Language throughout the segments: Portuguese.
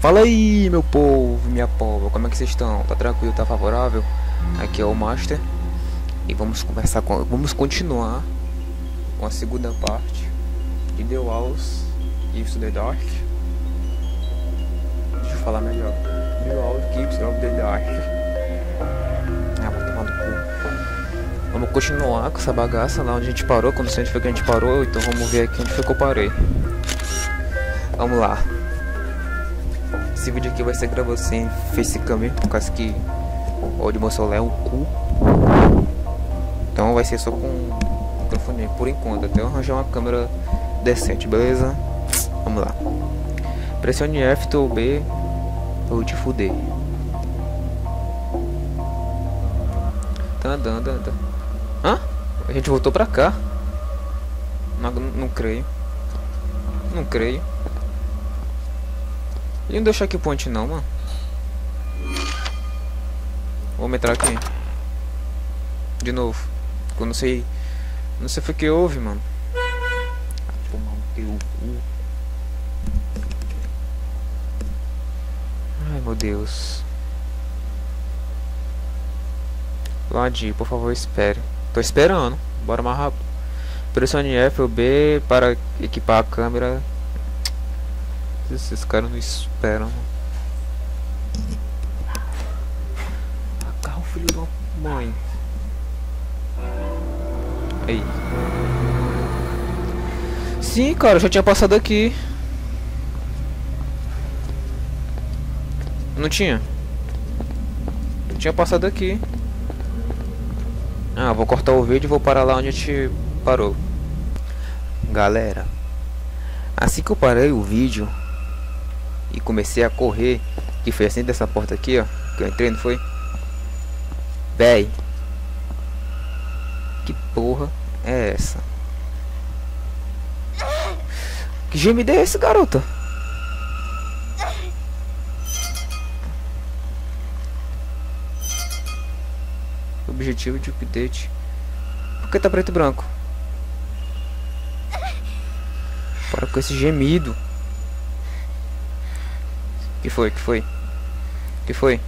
Fala aí, meu povo, minha povo, como é que vocês estão? Tá tranquilo, tá favorável? Aqui é o Master e vamos conversar com, vamos continuar com a segunda parte de The Walls Keeps the Dark. Deixa eu falar melhor. The Walls Keeps of the Dark. Ah, vou tomar do cu. Vamos continuar com essa bagaça lá onde a gente parou, quando a gente foi que a gente parou, então vamos ver aqui onde foi que eu parei. Vamos lá. Esse vídeo aqui vai ser gravação em facecam, por causa que o áudio meu celular é um cu. Então vai ser só com microfone por enquanto, até eu arranjar uma câmera decente, beleza? Vamos lá. Pressione F ou B ou te fuder. Tá andando, anda. Hã? A gente voltou pra cá. Não, não creio. Não creio. Ele não deu checkpoint não, mano. Vamos entrar aqui. De novo. Eu não sei. Não sei o que houve, mano. Tomar um teu cu. Ai meu Deus. Ladi, por favor, espere. Tô esperando. Bora mais rápido. Pressione F ou B para equipar a câmera esses caras não esperam. Agarra o filho da mãe. Ei. Sim, cara, eu já tinha passado aqui. Não tinha? Eu tinha passado aqui. Ah, vou cortar o vídeo e vou parar lá onde a gente parou. Galera, assim que eu parei o vídeo, e comecei a correr, que foi assim dessa porta aqui, ó, que eu entrei, não foi? Véi. Que porra é essa? Que gemido é esse, garota? Objetivo de update. Por que tá preto e branco? Para com esse gemido. Que foi? Que foi? Que foi?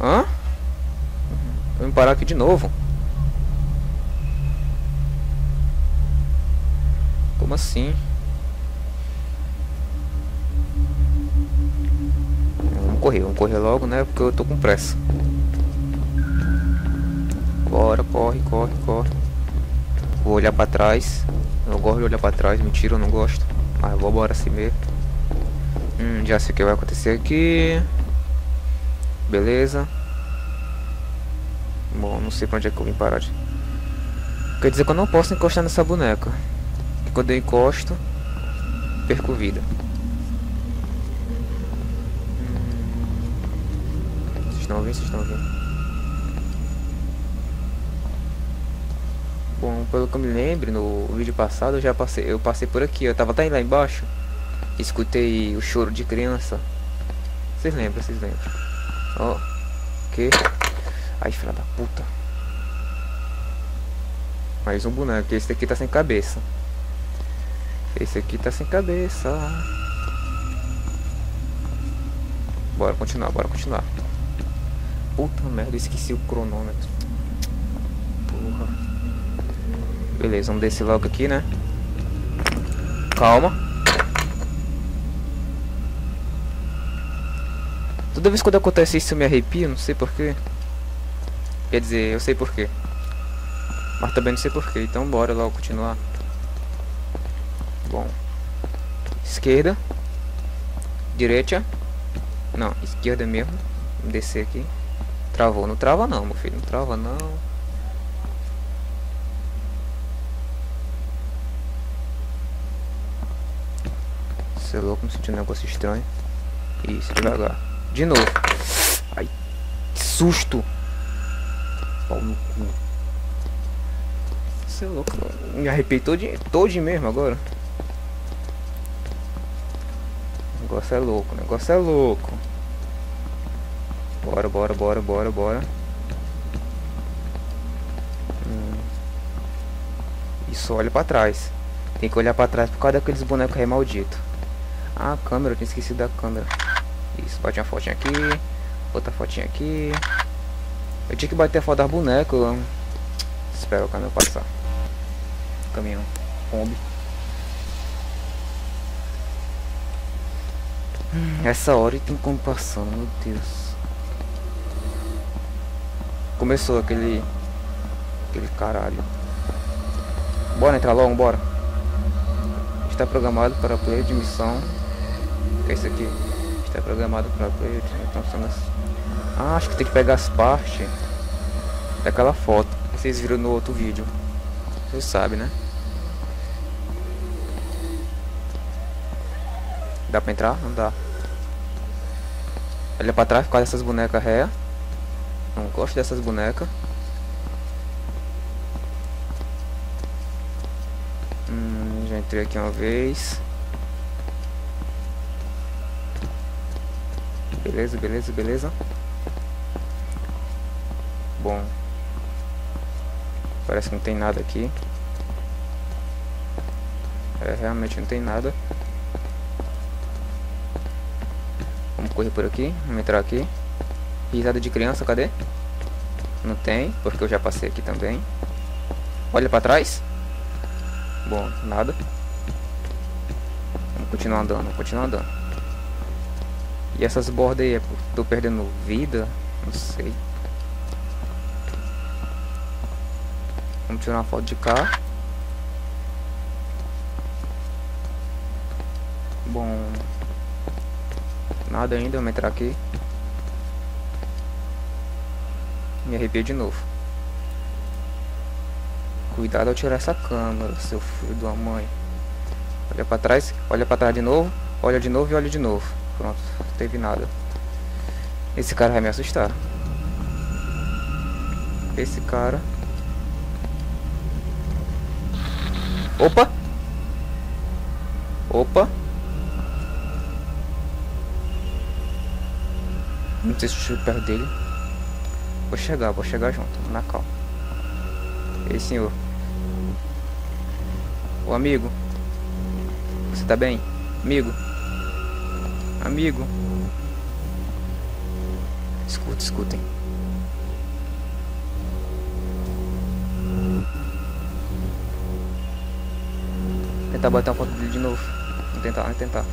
Hã? Vamos parar aqui de novo. Como assim? Vamos correr, vamos correr logo, né? Porque eu tô com pressa. Bora, corre, corre, corre. Vou olhar pra trás. Eu gosto de olhar pra trás, mentira, eu não gosto. Mas vou embora assim mesmo. Hum, já sei o que vai acontecer aqui. Beleza. Bom, não sei pra onde é que eu vim parar. De... Quer dizer que eu não posso encostar nessa boneca. E quando eu encosto, perco vida. Hum... Vocês estão ouvindo? Vocês estão ouvindo? Bom, pelo que eu me lembro, no vídeo passado eu já passei, eu passei por aqui, eu tava até lá embaixo. Escutei o choro de criança. Vocês lembram, vocês lembram? Ó, oh, que? Ai, filha da puta. Mais um boneco, esse daqui tá sem cabeça. Esse aqui tá sem cabeça. Bora continuar, bora continuar. Puta merda, esqueci o cronômetro. Porra. Beleza, vamos descer logo aqui, né? Calma. Toda vez quando acontece isso eu me arrepio, não sei porquê. Quer dizer, eu sei porquê. Mas também não sei porquê, então bora logo continuar. Bom. Esquerda. Direita. Não, esquerda mesmo. Descer aqui. Travou, não trava não, meu filho. Não trava não. Você é louco, me senti um negócio estranho. Isso, devagar. De novo. Ai, que susto. Pau no cu. Você é louco. Me arrepiei todinho, todinho mesmo agora. O negócio é louco, o negócio é louco. Bora, bora, bora, bora, bora. Hum. Só olha pra trás. Tem que olhar pra trás por causa daqueles bonecos rei maldito. Ah, a câmera, eu tinha esquecido da câmera. Isso, bate uma fotinha aqui. Outra fotinha aqui. Eu tinha que bater a foto das bonecos. Espera o caminhão passar. Caminhão. Kombi. Essa hora e tem como passando, meu Deus. Começou aquele. Aquele caralho. Bora entrar logo, bora. Está programado para play de missão. Que é isso aqui? Está programado para play de então, Ah, acho que tem que pegar as partes daquela foto. Vocês viram no outro vídeo. Vocês sabem, né? Dá pra entrar? Não dá. Olha pra trás por causa dessas bonecas ré. Não gosto dessas bonecas. Hum, já entrei aqui uma vez. Beleza, beleza, beleza. Bom. Parece que não tem nada aqui. É, realmente não tem nada. Vamos correr por aqui. Vamos entrar aqui. Risada de criança, cadê? Não tem, porque eu já passei aqui também. Olha pra trás. Bom, nada. Vamos continuar andando, vamos continuar andando. E essas bordas aí, é tô perdendo vida? Não sei. Vamos tirar uma foto de cá. Bom, Nada ainda, vamos entrar aqui. Me arrepiei de novo. Cuidado ao tirar essa câmera, seu filho da mãe. Olha pra trás, olha pra trás de novo, olha de novo e olha de novo. Pronto, teve nada. Esse cara vai me assustar. Esse cara. Opa! Opa! Não sei se eu chego perto dele. Vou chegar, vou chegar junto, na calma. Ei, senhor. Ô, amigo. Você tá bem? Amigo. Amigo. Escuta, escutem. Tentar bater uma foto dele de novo. Vamos tentar, vamos tentar.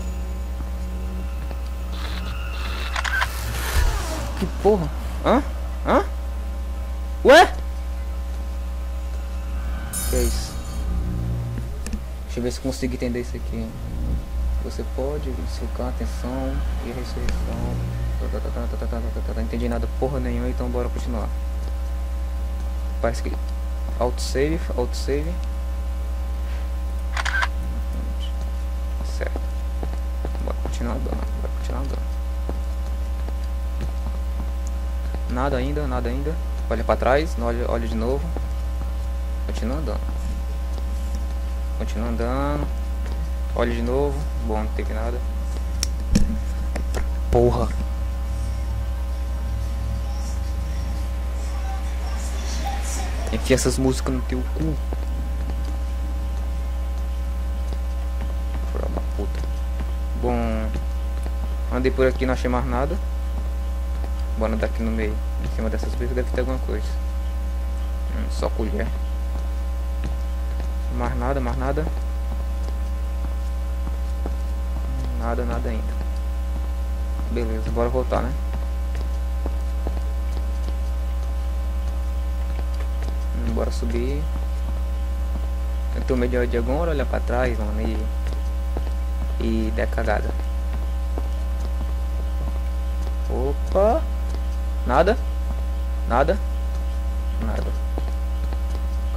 Que porra? Hã? Hã? Ué? Que é isso? Deixa eu ver se consigo entender isso aqui. Você pode sucar atenção e ressurreição. Não entendi nada porra nenhuma, então bora continuar. Parece que. Autosave, autosave. Certo. Bora continuar andando, bora continuar andando. Nada ainda, nada ainda. Olha pra trás, olha, olha de novo. Continua andando. Continua andando. Olha de novo. Bom, não teve nada. Porra. Enfia essas músicas no teu cu. Filha da puta. Bom. Andei por aqui, não achei mais nada. Bora andar aqui no meio. Em cima dessas coisas deve ter alguma coisa. Hum, só colher. Mais nada, mais nada. Nada, nada ainda. Beleza, bora voltar, né? Hum, bora subir. Eu tô meio de agora, olha pra trás, mano, e... E der cagada. Opa! Nada? Nada? Nada.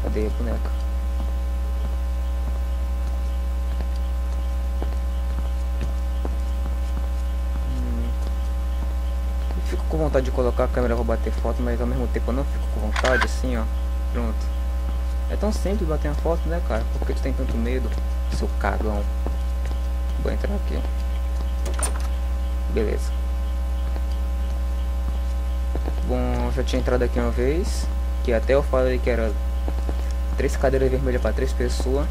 Cadê a boneca? Hum. fico com vontade de colocar a câmera pra bater foto, mas ao mesmo tempo eu não fico com vontade, assim, ó. Pronto. É tão simples bater uma foto, né, cara? Por que tu tem tanto medo, seu cagão? Vou entrar aqui. Beleza. Bom, já tinha entrado aqui uma vez. Que até eu falei que era três cadeiras vermelhas para três pessoas.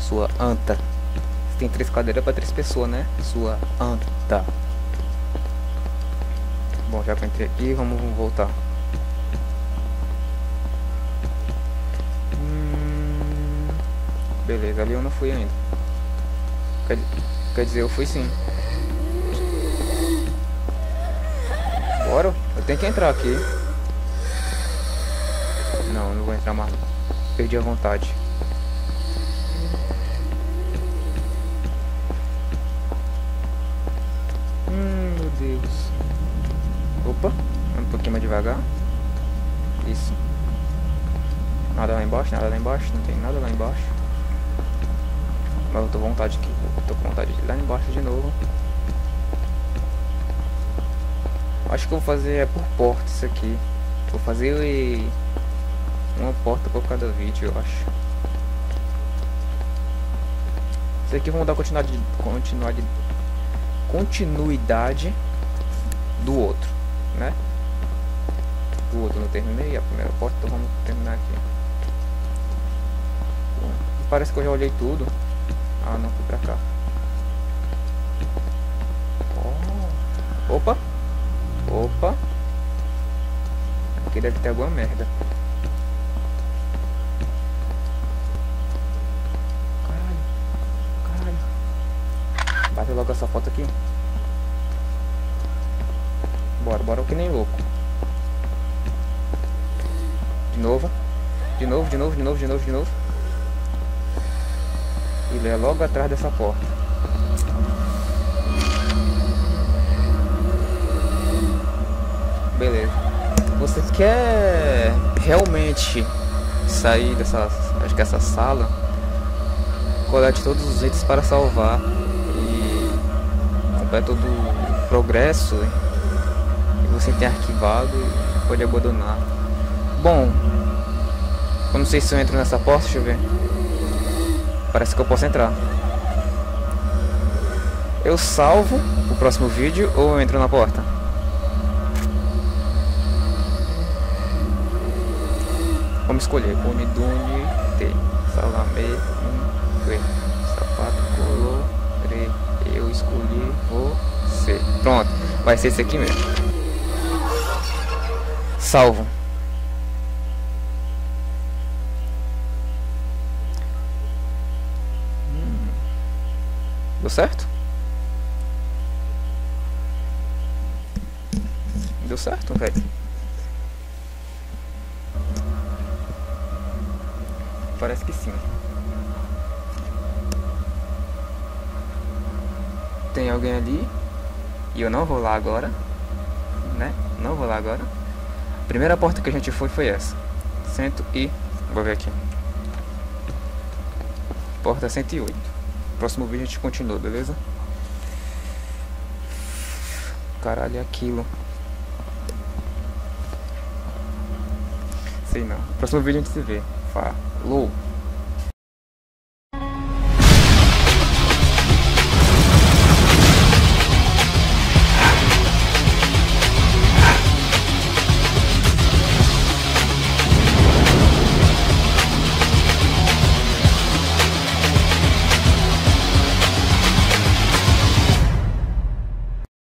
Sua anta. Você tem três cadeiras pra três pessoas, né? Sua anta. Bom, já que eu entrei aqui, vamos voltar. Beleza, ali eu não fui ainda. Quer, quer dizer, eu fui sim. Bora, eu tenho que entrar aqui. Não, não vou entrar mais. Perdi a vontade. Hum, meu Deus. Opa, um pouquinho mais devagar. Isso. Nada lá embaixo, nada lá embaixo, não tem nada lá embaixo. Mas eu tô com vontade aqui. Tô com vontade de ir lá embaixo de novo. Acho que eu vou fazer é por porta isso aqui. Vou fazer uma porta por cada vídeo, eu acho. Isso aqui vamos dar continuidade, continuidade, continuidade do outro, né? O outro não terminei, a primeira porta, então vamos terminar aqui. Parece que eu já olhei tudo. Ah, não, fui pra cá. Oh. Opa! Opa! Aqui deve ter alguma merda. Caralho. Caralho. Bate logo essa foto aqui. Bora, bora que nem louco. De novo. De novo, de novo, de novo, de novo, de novo. Ele é logo atrás dessa porta. Beleza. Você quer realmente sair dessa, acho que essa sala, colete todos os itens para salvar e completa todo o progresso que você tem arquivado e pode abandonar. Bom, eu não sei se eu entro nessa porta, deixa eu ver. Parece que eu posso entrar. Eu salvo o próximo vídeo ou eu entro na porta? Vamos escolher. Unidune, T. Salame, Q. Sapato, colore. Eu escolhi você. Pronto. Vai ser esse aqui mesmo. Salvo. Certo? Deu certo, velho. Parece que sim. Tem alguém ali. E eu não vou lá agora. Né? Não vou lá agora. A primeira porta que a gente foi foi essa. Cento e... Vou ver aqui. Porta 108. Próximo vídeo a gente continua, beleza? Caralho, é aquilo. Sei não. Próximo vídeo a gente se vê. Falou!